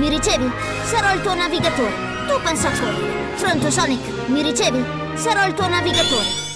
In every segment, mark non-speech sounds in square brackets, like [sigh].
mi ricevi? Sarò il tuo navigatore. Tu pensa a correre. Fronto Sonic, mi ricevi? Sarò il tuo navigatore.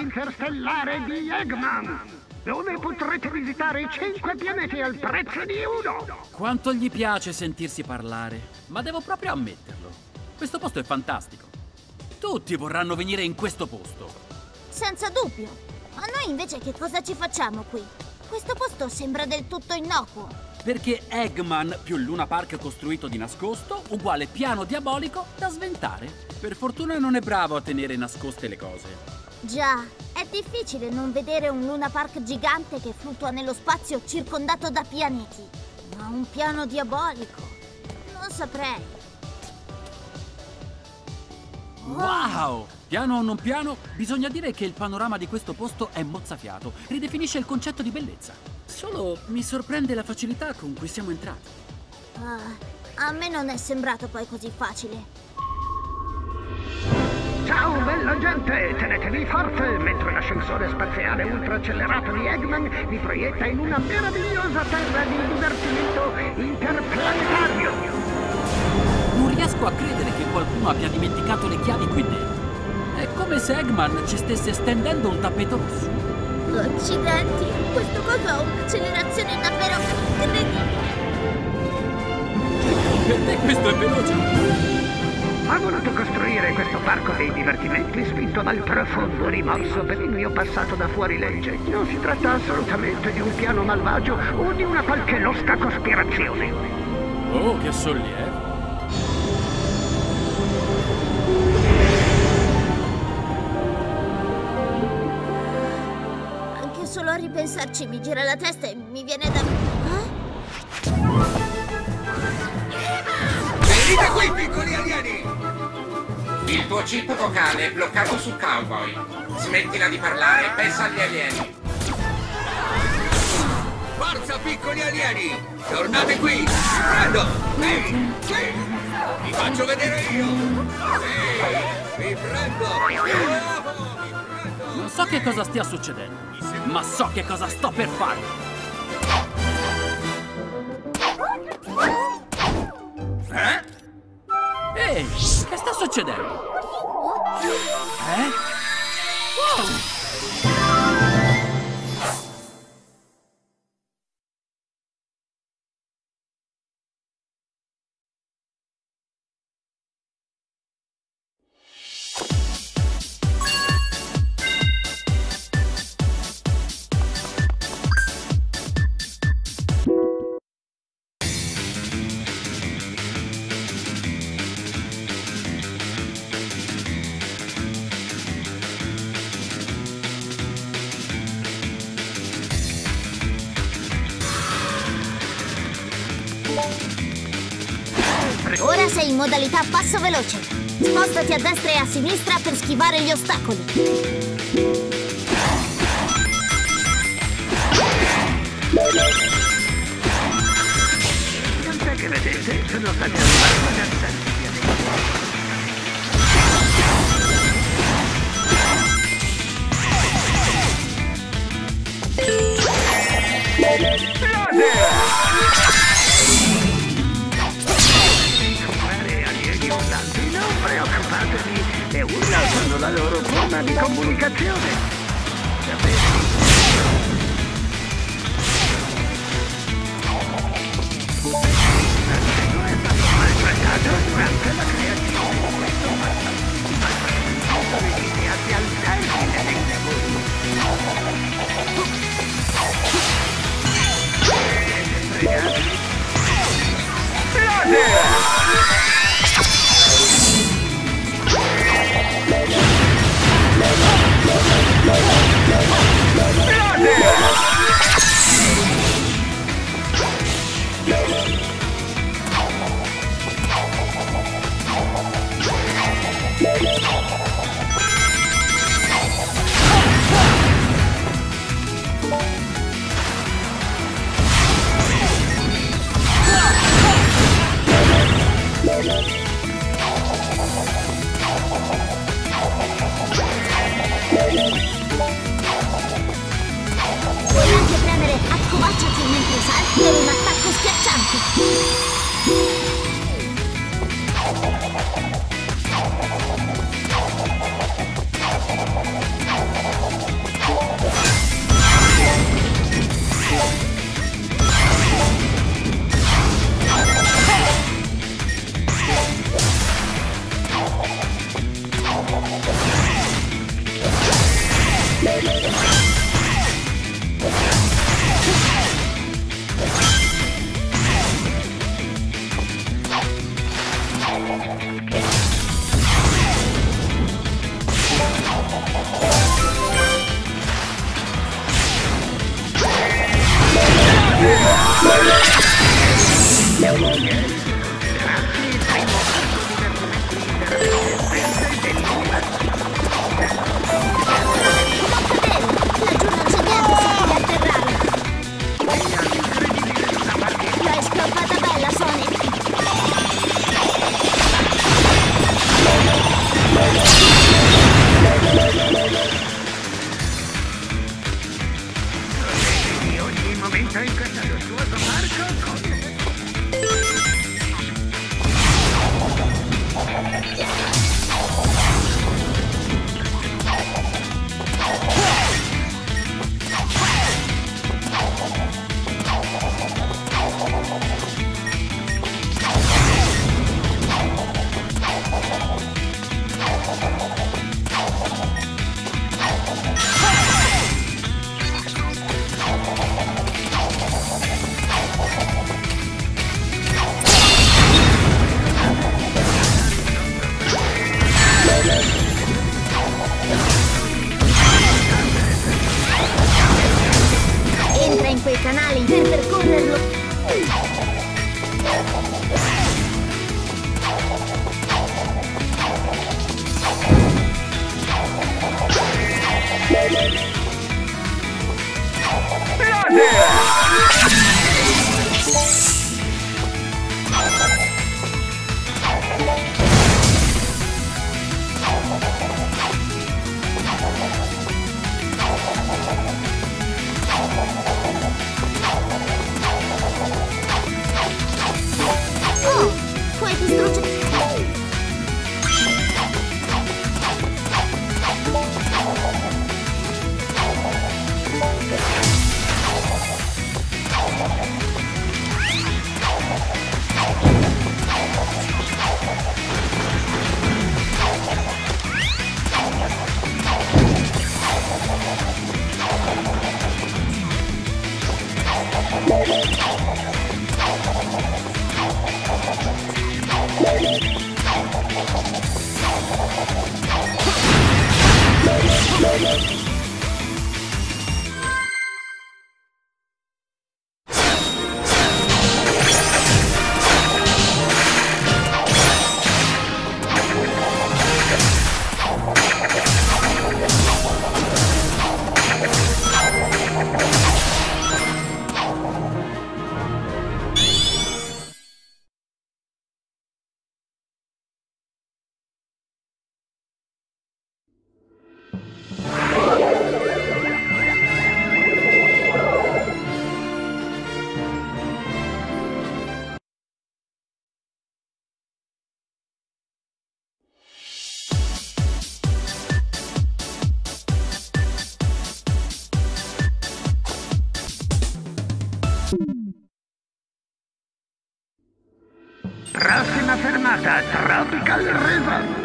Interstellare di Eggman, dove potrete visitare 5 pianeti al prezzo di uno. Quanto gli piace sentirsi parlare, ma devo proprio ammetterlo. Questo posto è fantastico. Tutti vorranno venire in questo posto. Senza dubbio. Ma noi invece che cosa ci facciamo qui? Questo posto sembra del tutto innocuo. Perché Eggman più Luna Park costruito di nascosto uguale piano diabolico da sventare. Per fortuna non è bravo a tenere nascoste le cose. Già, è difficile non vedere un Luna Park gigante che fluttua nello spazio circondato da pianeti. Ma un piano diabolico? Non saprei. Wow! Piano o non piano, bisogna dire che il panorama di questo posto è mozzafiato. Ridefinisce il concetto di bellezza. Solo mi sorprende la facilità con cui siamo entrati. Ah, a me non è sembrato poi così facile. Ciao bella gente, tenetevi forte mentre l'ascensore spaziale ultraaccelerato di Eggman vi proietta in una meravigliosa terra di divertimento interplanetario. Non riesco a credere che qualcuno abbia dimenticato le chiavi qui dentro. È come se Eggman ci stesse stendendo un tappeto rosso. Accidenti, questo coso ha un'accelerazione davvero incredibile. Per te questo è veloce. Ha voluto costruire questo parco dei divertimenti spinto dal profondo rimorso per il mio passato da fuorilegge. Non si tratta assolutamente di un piano malvagio o di una qualche losca cospirazione. Oh, che sollievo. Anche solo a ripensarci mi gira la testa e mi viene da... Eh? Venite qui, piccoli alieni! Il tuo chip vocale è bloccato su Cowboy. Smettila di parlare e pensa agli alieni. Forza, piccoli alieni! Tornate qui! Vi prendo! Ehi! Qui! Vi faccio vedere io! Ehi! Vi prendo! Oh, vi prendo! Non so che cosa stia succedendo, ma so che cosa sto per fare. Ehi, che sta succedendo? Eh? A sinistra per schivare gli ostacoli. Accovacciati mentre salti per un la Tropical River.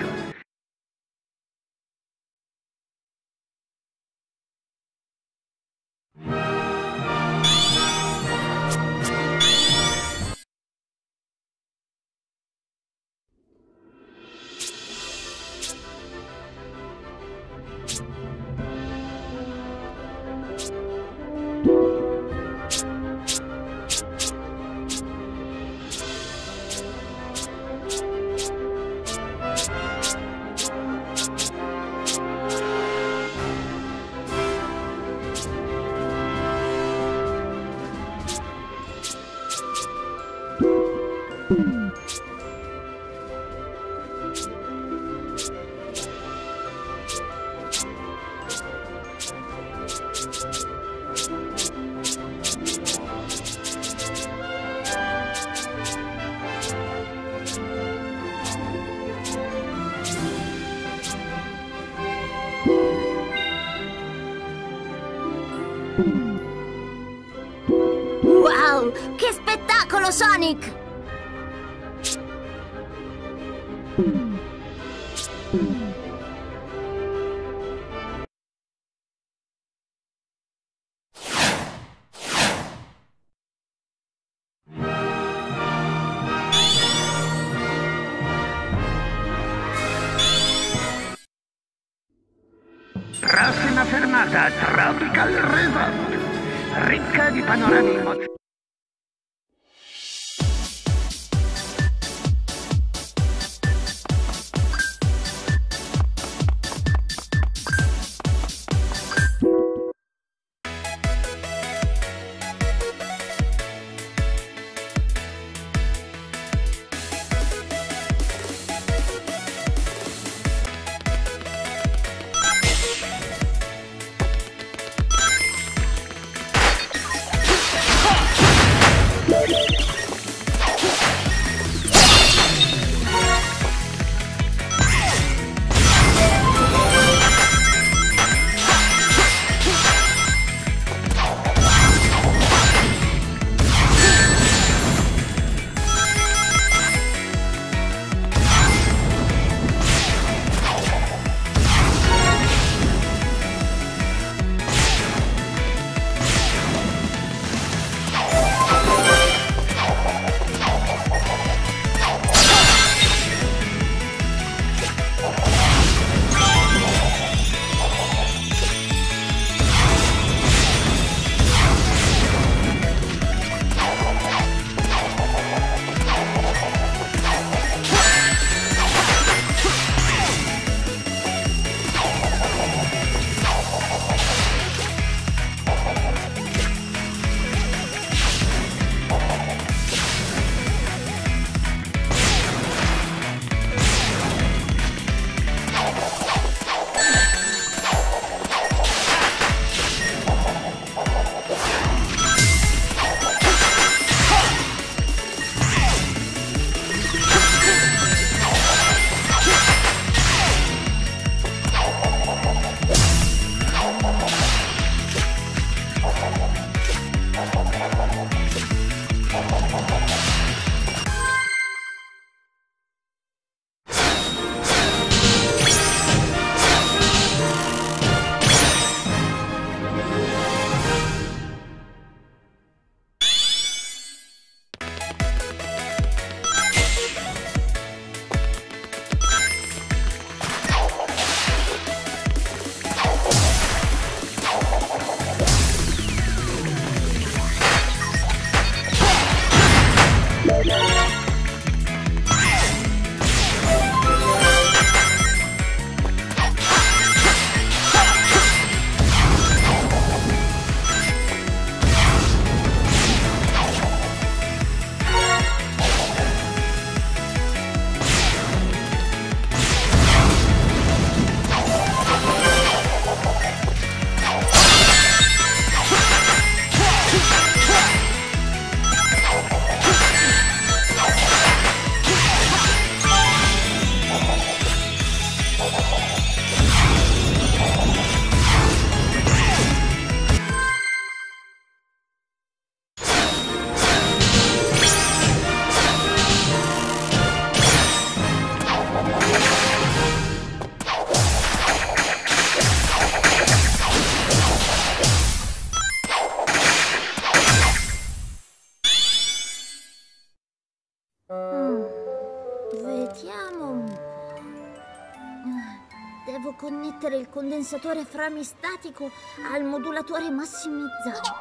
Condensatore framistatico al modulatore massimizzato.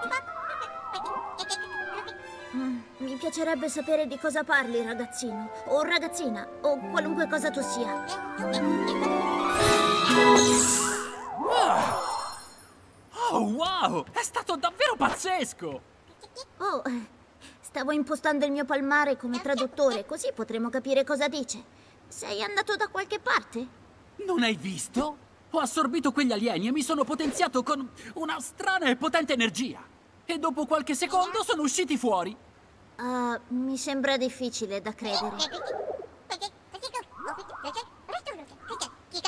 Mm, mi piacerebbe sapere di cosa parli, ragazzino. O ragazzina, o qualunque cosa tu sia. Oh, wow! È stato davvero pazzesco! Oh, eh, stavo impostando il mio palmare come traduttore, così potremo capire cosa dice. Sei andato da qualche parte? Non hai visto? Ho assorbito quegli alieni e mi sono potenziato con una strana e potente energia. E dopo qualche secondo sono usciti fuori. Ah, mi sembra difficile da credere.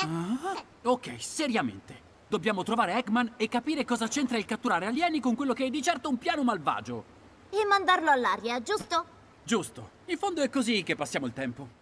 Ah, ok, seriamente. Dobbiamo trovare Eggman e capire cosa c'entra il catturare alieni con quello che è di certo un piano malvagio. E mandarlo all'aria, giusto? Giusto. In fondo è così che passiamo il tempo.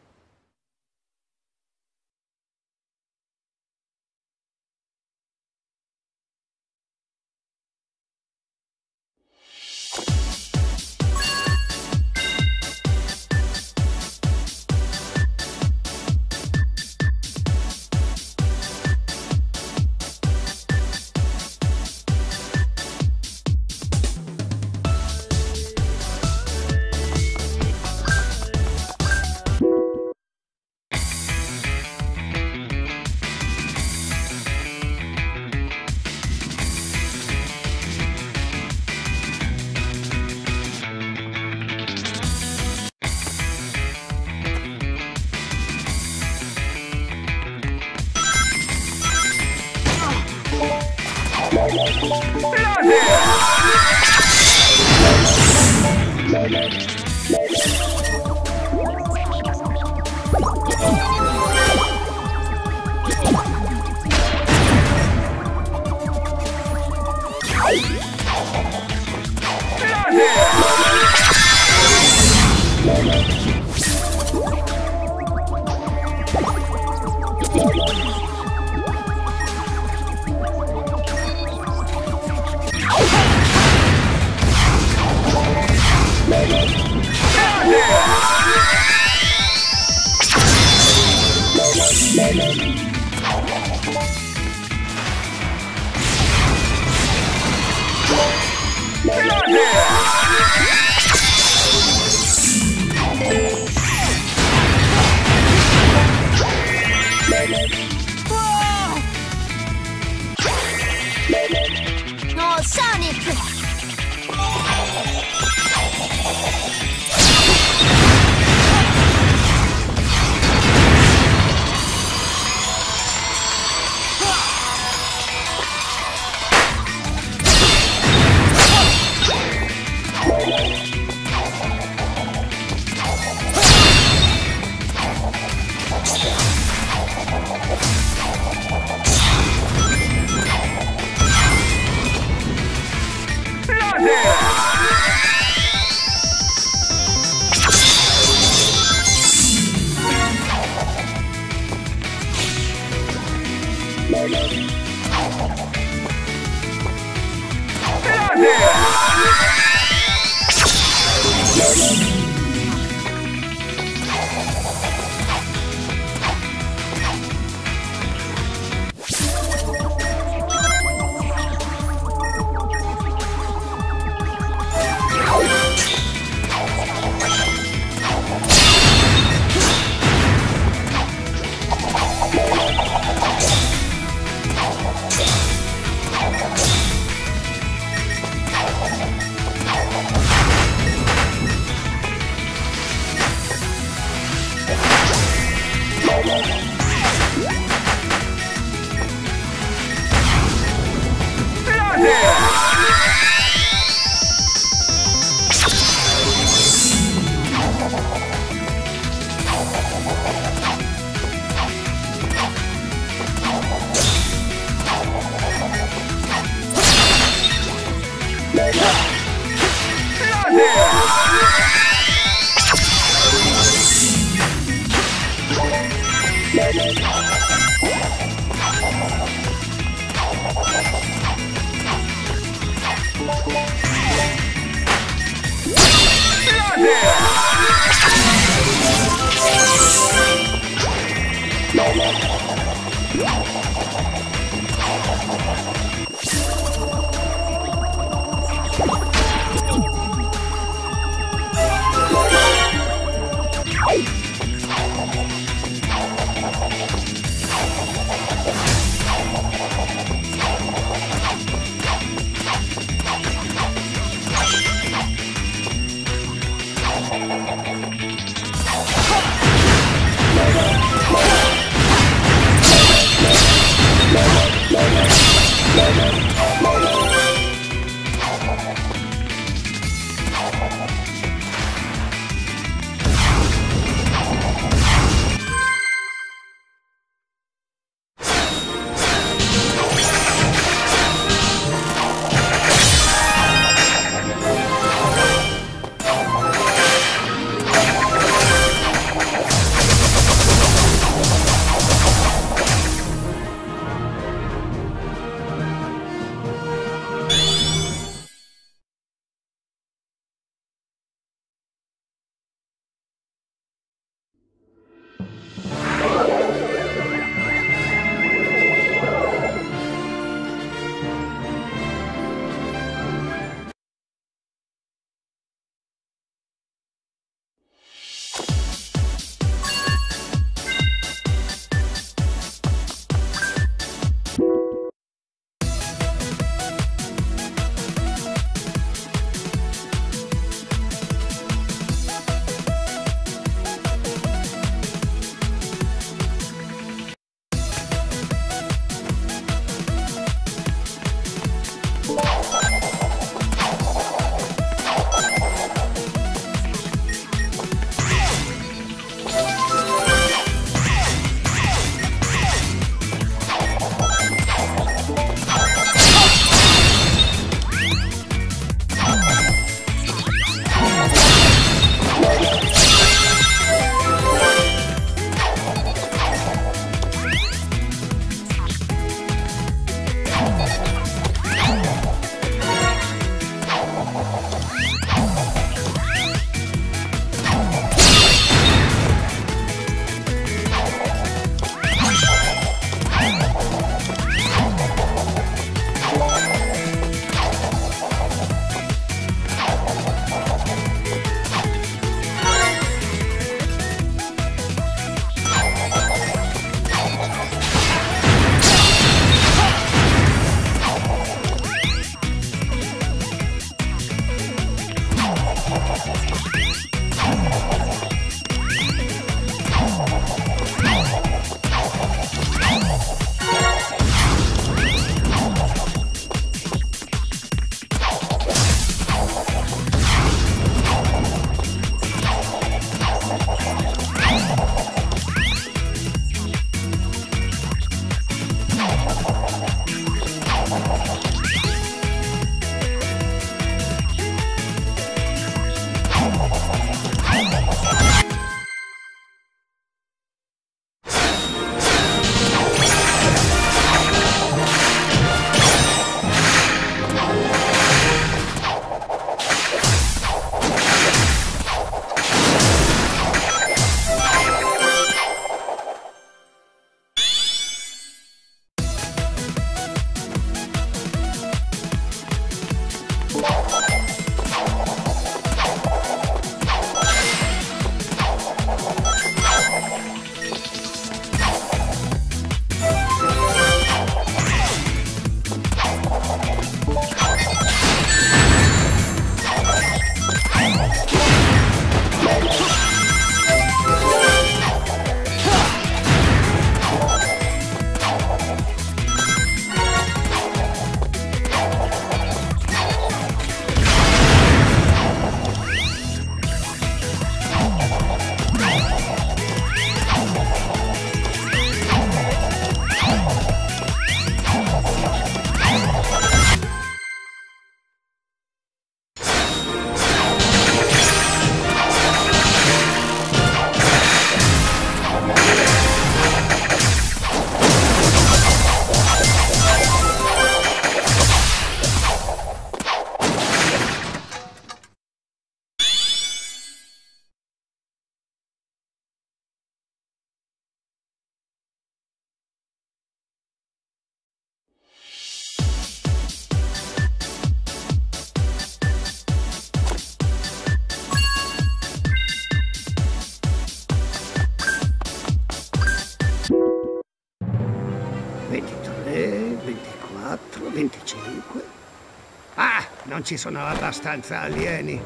Non ci sono abbastanza alieni.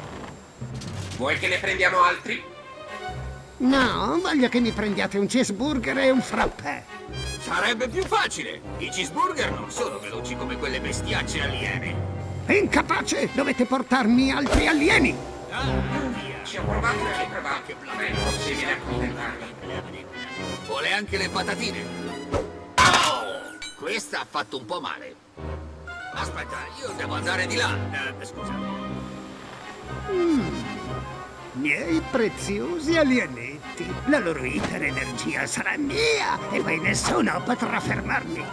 Vuoi che ne prendiamo altri? No, voglio che mi prendiate un cheeseburger e un frappè. Sarebbe più facile. I cheeseburger non sono veloci come quelle bestiacce aliene. Incapace! Dovete portarmi altri alieni! Ah, via. Ci ho provato e ci ho provato. Prego, se viene accontentare. Vuole anche le patatine. Oh! Questa ha fatto un po' male. Aspetta, io devo andare di là. Eh, scusa. Miei preziosi alienetti. La loro iperenergia sarà mia e poi nessuno potrà fermarmi.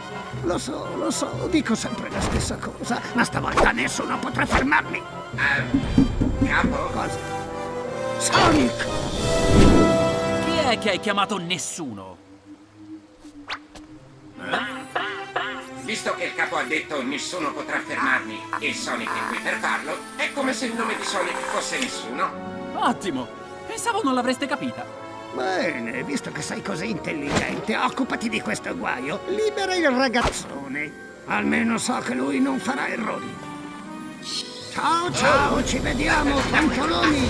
Lo so, lo so, dico sempre la stessa cosa, ma stavolta nessuno potrà fermarmi. Capo? Cosa? Sonic! Chi è che hai chiamato nessuno? Visto che il capo ha detto nessuno potrà fermarmi e Sonic è qui per farlo, è come se il nome di Sonic fosse nessuno. Ottimo! Pensavo non l'avreste capita. Bene, visto che sei così intelligente, occupati di questo guaio. Libera il ragazzone. Almeno so che lui non farà errori. Ciao, ciao, ci vediamo, pantoloni!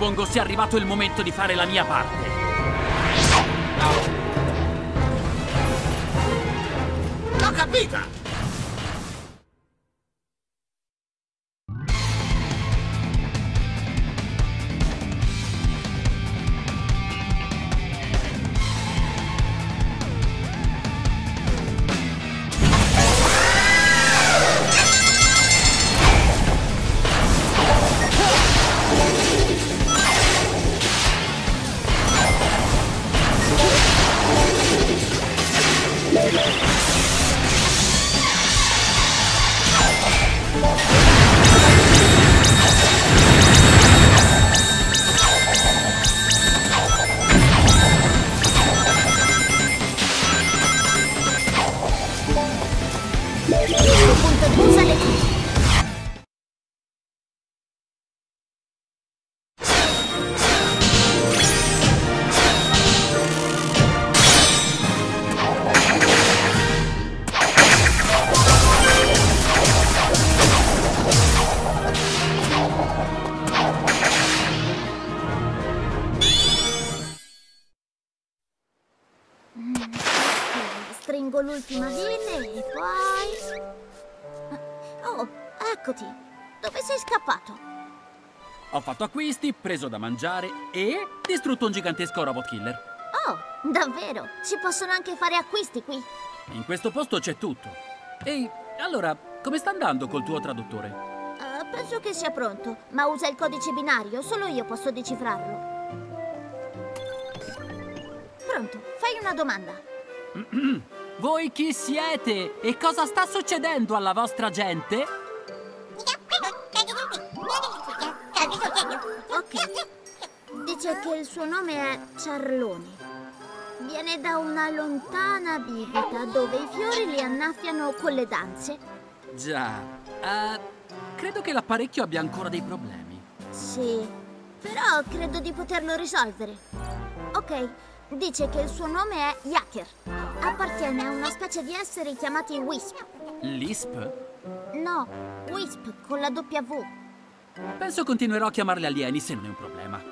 Suppongo sia arrivato il momento di fare la mia parte. L'ho capita! Preso da mangiare e distrutto un gigantesco robot killer. Oh, davvero? Ci possono anche fare acquisti qui? In questo posto c'è tutto. Ehi, allora, come sta andando col tuo traduttore? Eh, penso che sia pronto, ma usa il codice binario, solo io posso decifrarlo. Pronto, fai una domanda. [clears throat] Voi chi siete? E cosa sta succedendo alla vostra gente? Ok. Dice che il suo nome è Ciarloni. Viene da una lontana bibita dove i fiori li annaffiano con le danze. Già, eh, credo che l'apparecchio abbia ancora dei problemi. Sì, però credo di poterlo risolvere. Ok, dice che il suo nome è Yaker. Appartiene a una specie di esseri chiamati Wisp. Lisp? No, Wisp con la W. Penso continuerò a chiamarli alieni se non è un problema.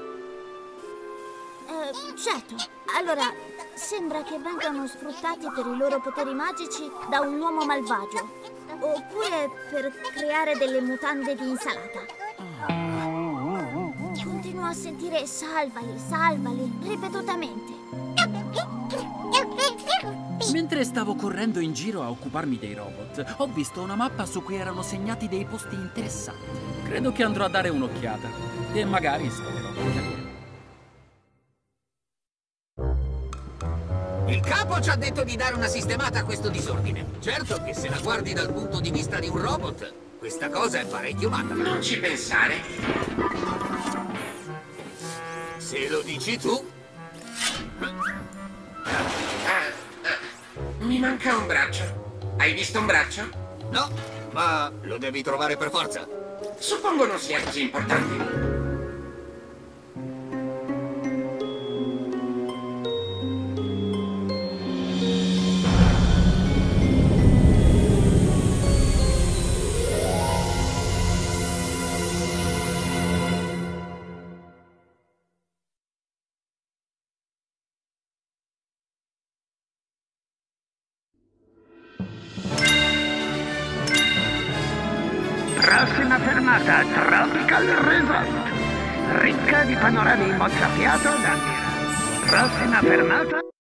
Eh, certo. Allora, sembra che vengano sfruttati per i loro poteri magici da un uomo malvagio. Oppure per creare delle mutande di insalata. Continuo a sentire salvali, salvali, ripetutamente. Mentre stavo correndo in giro a occuparmi dei robot, ho visto una mappa su cui erano segnati dei posti interessanti. Credo che andrò a dare un'occhiata. E magari salverò qualche alieno. Il capo ci ha detto di dare una sistemata a questo disordine. Certo che se la guardi dal punto di vista di un robot, questa cosa è parecchio matta. Non ci pensare. Se lo dici tu. Mi manca un braccio. Hai visto un braccio? No, ma lo devi trovare per forza. Suppongo non sia così importante. próxima pernata.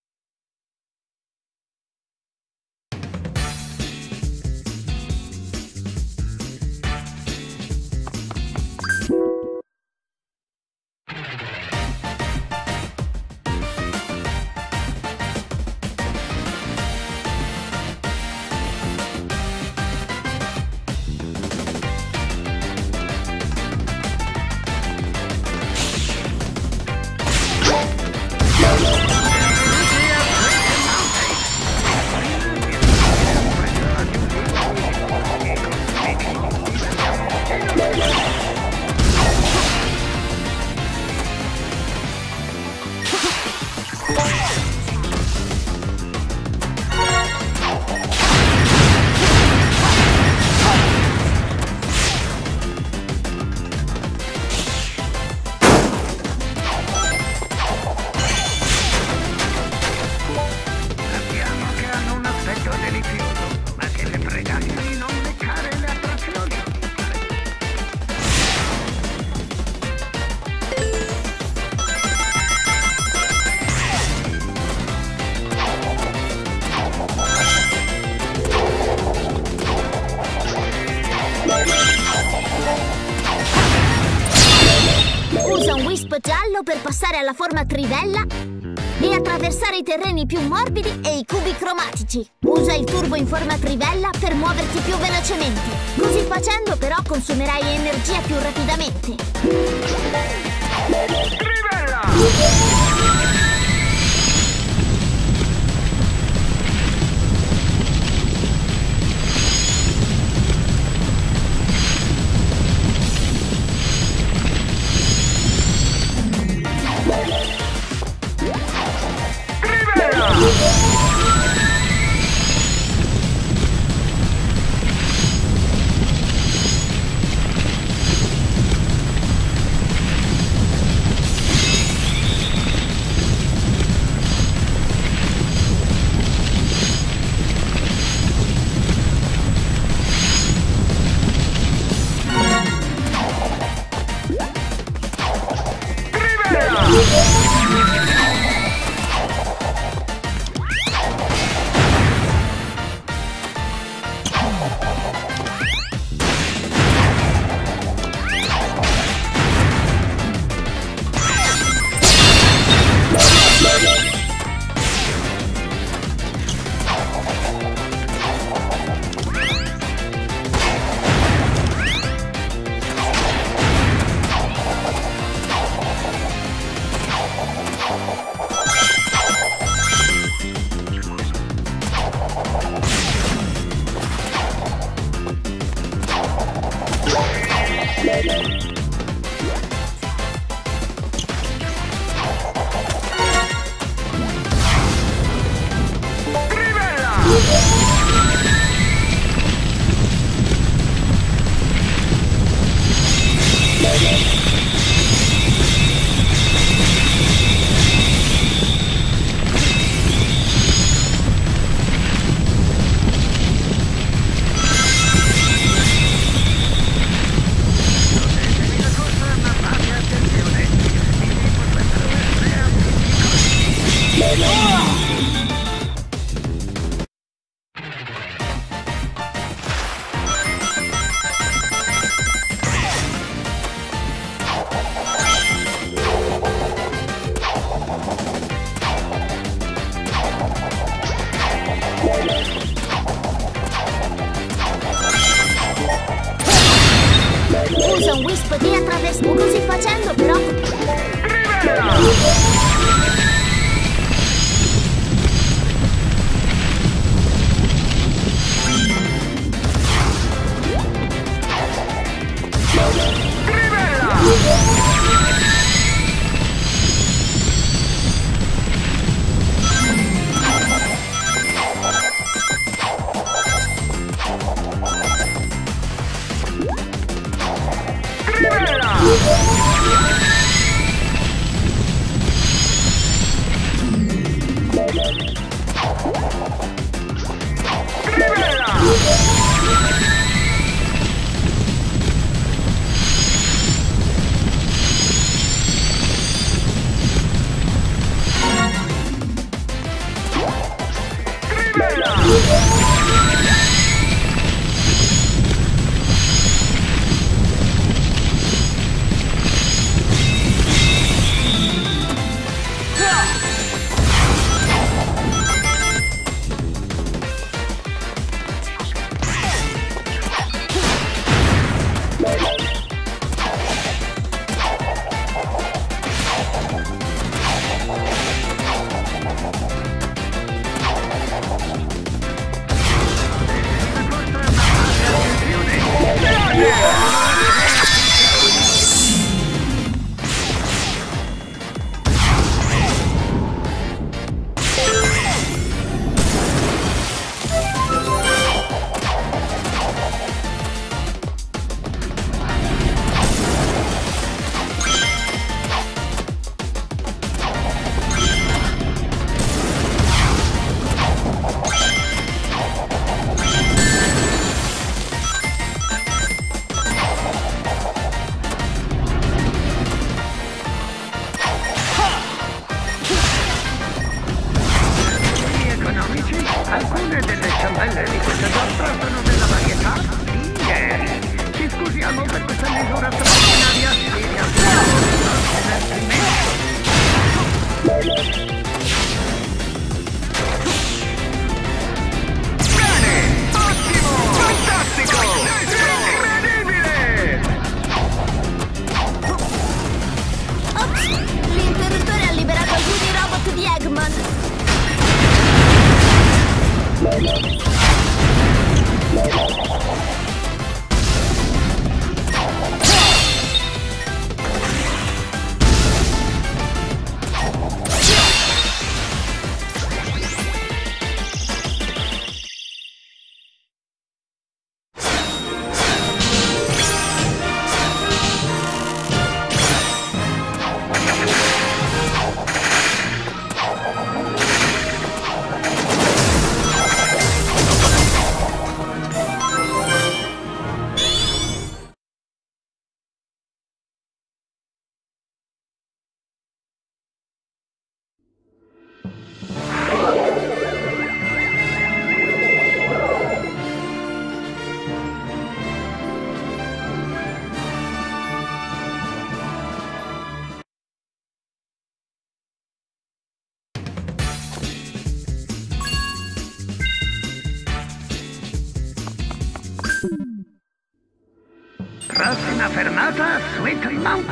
Passare alla forma trivella e attraversare i terreni più morbidi e i cubi cromatici. Usa il turbo in forma trivella per muoverti più velocemente. Così facendo però consumerai energia più rapidamente.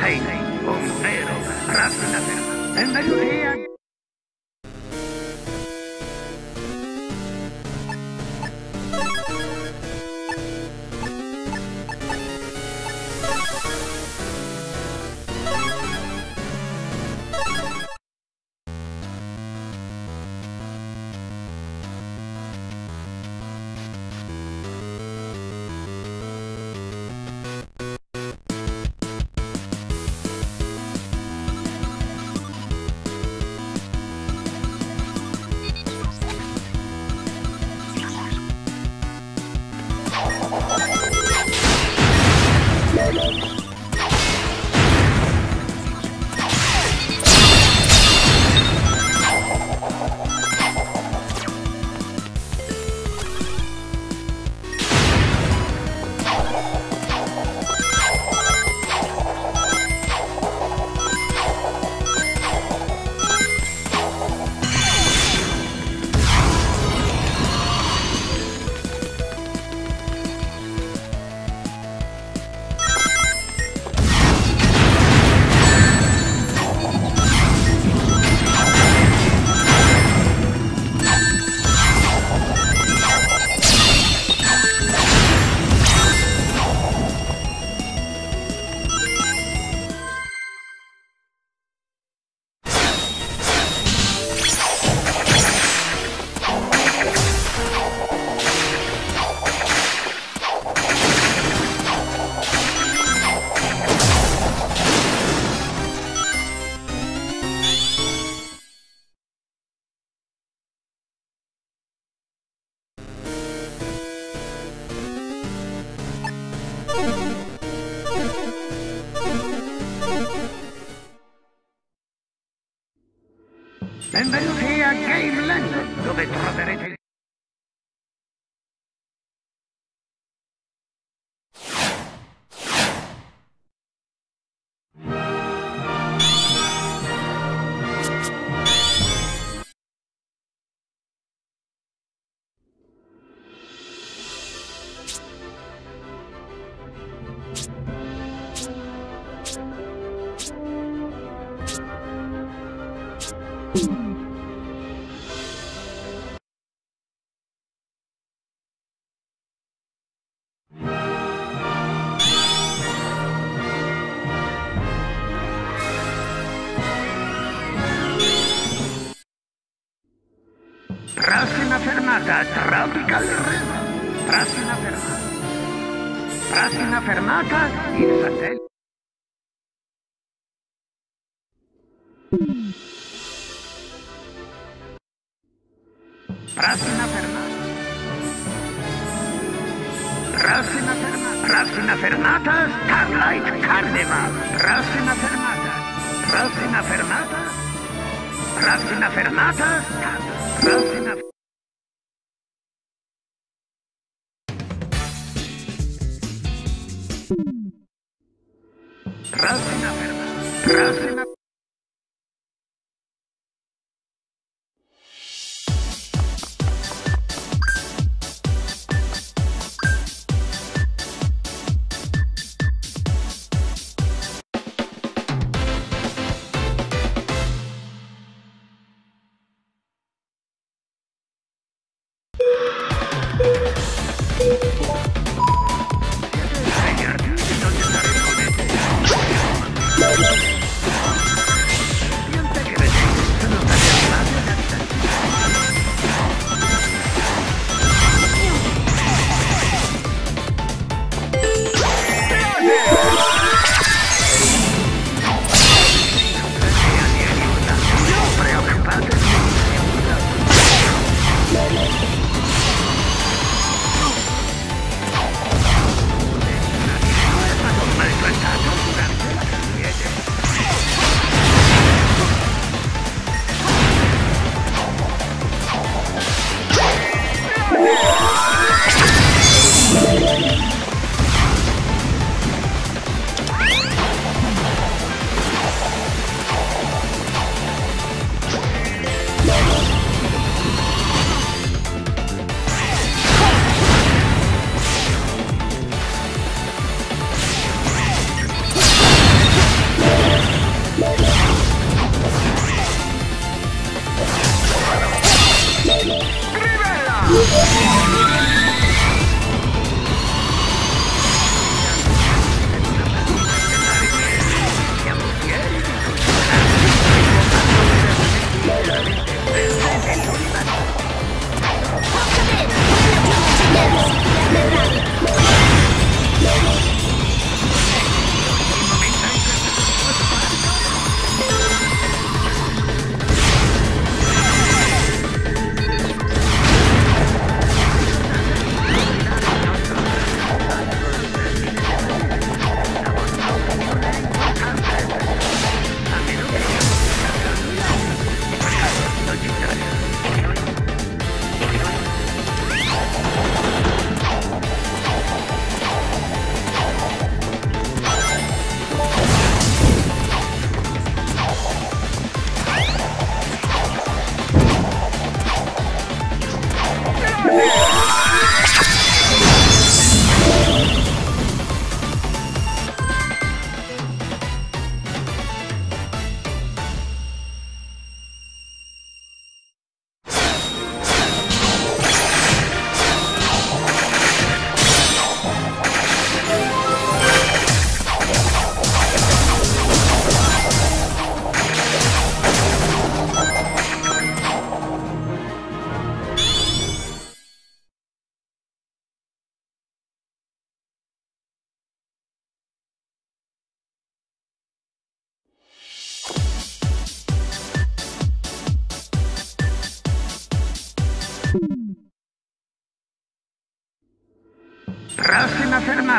Hey!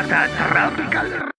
That Tropical.